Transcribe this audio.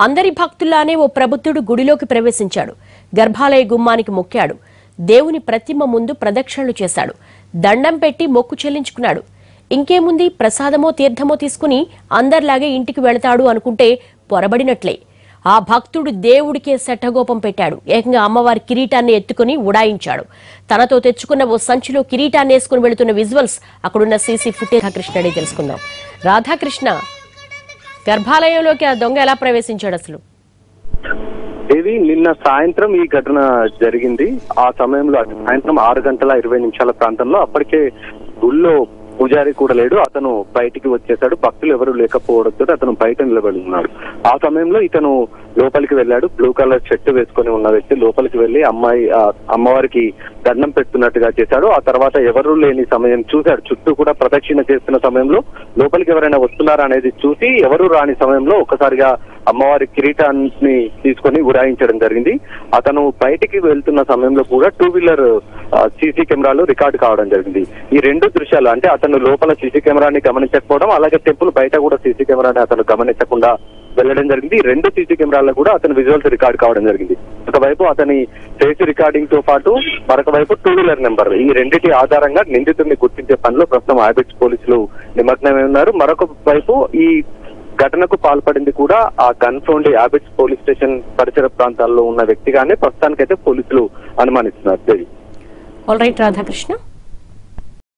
అందరి భక్తుల్లానే ఓ ప్రబుద్ధుడు గుడిలోకి ప్రవేశించాడు. గర్భాలయ గుమ్మానికి మొక్కాడు. దేవుని ప్రతిమ ముందు ప్రదక్షిణలు చేశాడు. దండం పెట్టి మొక్కు చెల్లించుకున్నాడు. ఇంకేముంది? ప్రసాదమో తీర్థమో తీసుకుని అందరిలాగే ఇంటికి వెళతాడు అనుకుంటే పొరబడినట్లే. ఆ భక్తుడు దేవుడికే శఠగోపం పెట్టాడు. ఏకంగా అమ్మవారి కిరీటాన్ని ఎత్తుకుని ఉడాయించాడు. తనతో తెచ్చుకున్న ఓ సంచిలో కిరీటాన్ని వేసుకుని వెళుతున్న విజువల్స్ అక్కడున్న సీసీ ఫుటేజ్ కృష్ణని తెలుసుకుందాం. రాధాకృష్ణ గర్భాలయంలోకి ఆ దొంగ ఎలా ప్రవేశించాడు అసలు? ఇది నిన్న సాయంత్రం ఈ ఘటన జరిగింది. ఆ సమయంలో సాయంత్రం ఆరు గంటల ఇరవై నిమిషాల ప్రాంతంలో అప్పటికే గుళ్ళో పూజారి కూడా లేడు. అతను బయటికి వచ్చేసాడు. భక్తులు ఎవరు లేకపోవడంతో అతను బయట నిలబడి ఉన్నాడు. ఆ సమయంలో ఇతను లోపలికి వెళ్ళాడు. బ్లూ కలర్ షర్ట్ వేసుకొని ఉన్న వ్యక్తి లోపలికి వెళ్ళి అమ్మాయి అమ్మవారికి దండం పెడుతున్నట్టుగా చేశాడు. ఆ తర్వాత ఎవరు లేని సమయం చూశాడు. చుట్టూ కూడా ప్రదక్షిణ చేస్తున్న సమయంలో లోపలికి ఎవరైనా వస్తున్నారా అనేది చూసి ఎవరు రాని సమయంలో ఒక్కసారిగా అమ్మవారి కిరీటాన్ని తీసుకొని ఉడాయించడం జరిగింది. అతను బయటికి వెళ్తున్న సమయంలో కూడా టూ వీలర్ సీసీ కెమెరాలు రికార్డు కావడం జరిగింది. ఈ రెండు దృశ్యాలు అంటే అతను లోపల సీసీ కెమెరాని గమనించకపోవడం అలాగే టెంపుల్ బయట కూడా సీసీ కెమెరాని అతను గమనించకుండా వెళ్ళడం జరిగింది. రెండు సీసీ కెమెరాల్లో కూడా అతని విజువల్స్ రికార్డ్ కావడం జరిగింది. ఒకవైపు అతని ఫేస్ రికార్డింగ్తో పాటు మరొక వైపు టూ వీలర్ నెంబర్. ఈ రెండింటి ఆధారంగా నిందితుడిని గుర్తించే పనిలో ప్రస్తుతం హ్యాబిట్స్ పోలీసులు నిమగ్నమై ఉన్నారు. మరొక వైపు ఈ ఘటనకు పాల్పడింది కూడా ఆ గన్ యాబిట్స్ పోలీస్ స్టేషన్ పరిసర ప్రాంతాల్లో ఉన్న వ్యక్తిగానే ప్రస్తుతానికైతే పోలీసులు అనుమానిస్తున్నారు. రాధాకృష్ణ